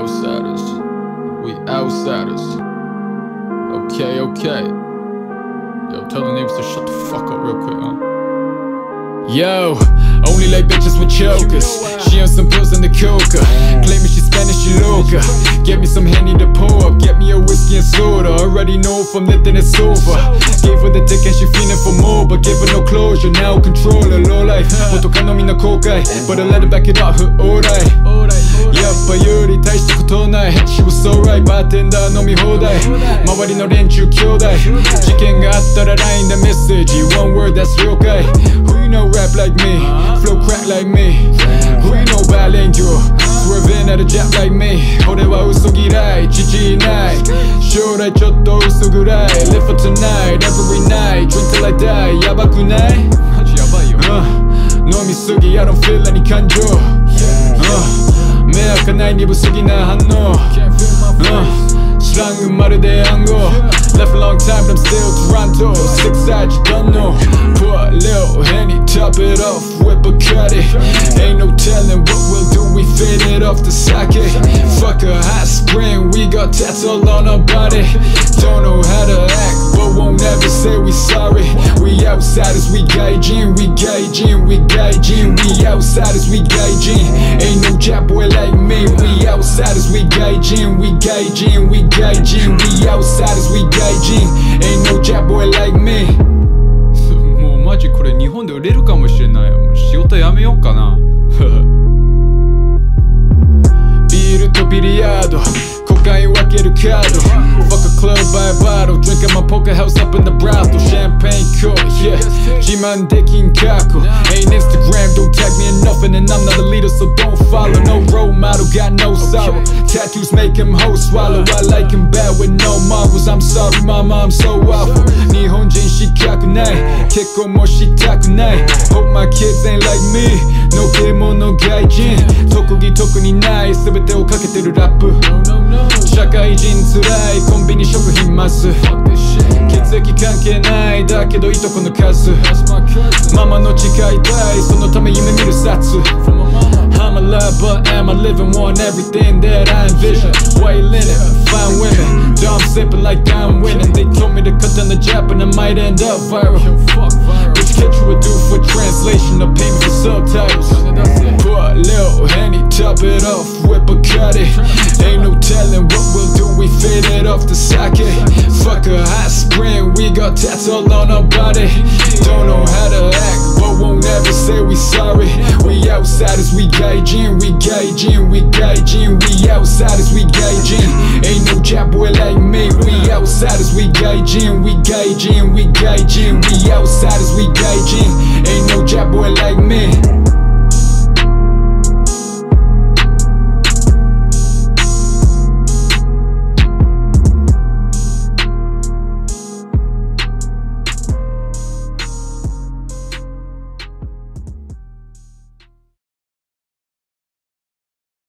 outsiders. We outsiders. Okay, okay. Yo, tell the neighbors to shut the fuck up real quick, huh? Yo, only like bitches with chokers. She on some pills in the coca. Claiming she Spanish, she loca. Get me some Henny to pour up. Get me a whiskey whiskey Already know from lifting the it's over. Gave her the dick and she feeling for more But gave her no closure, now control her low life. 어떡한 놈이나 고가해 But I let her back it up, her alright. Yeah, 바이올이 다시 듣고 날 She was so right, 바텐다 놈이 호다해 마와리 너 렌즈 교다해 직행가 따라 라인 다 메시지 One word that's real guy. Who you know rap like me, flow crack like me. Who you know bilingual, swerving at a jet like me. 将来ちょっと嘘ぐらい Live for tonight every night Drink till I die やばくないマジやばいよ、飲みすぎ I don't feel any 感情、uh, 目開かない鈍すぎな反応、uh, slang 음마르대 한거 Left a long time but I'm still Toronto. Six side you don't know. Put a little Henny top it off with Bacardi Ain't no telling what we'll do We fit it off the socket. Fuck a hot spring We got tats all on our body. Don't know how to act But won't ever say we sorry. We outsiders we gaijin We gaijin We gaijin. We outsiders we gaijin. Ain't no outsiders we gaijin we gaijin we gaijin we outsiders we gaijin Ain't no jap boy like me もうマジこれ日本で売れるかもしれないもう仕事やめようかなビールとビリヤードコカイン分けるカード Fuck a club by a bottle Drinking my poker house up in the brothel champagne cork, yeah. G만 대긴 갖고 Ain't Instagram, don't tag me in nothing And I'm not a leader, so don't follow. No role model, got no sorrow. Tattoos make him hoe swallow. I like him bad with no morals I'm sorry, mama, I'm so awful. 니혼진 시카쿠나이 개꼬 멋있다쿠나이 Hope my kids ain't like me. No game on no gaijin. 特技特にない全てをかけてるラップ社会人つらいコンビニ食品マス血液関係ないだけどいとこの数ママの誓いたいそのため夢見る札 I'm a lover, am I living? Want everything that I envision. White linen, fine women. Dumb sipping like I'm winning. They told me to cut down the jab and I might end up viral. Which catch you would do for translation or pay me for subtitles. Henny, top it off with Bacardi. Ain't no telling what we'll do, we fit it off the socket. Fuck a hot spring, we got tats all on our body. Don't know how to act, but won't ever say we sorry. We outsiders, we gaijin, we gaijin, we gaijin, we outsiders, we gaijin. Ain't no jap boy like me, we outsiders, we gaijin, we gaijin, we gaijin, we outsiders, we gaijin.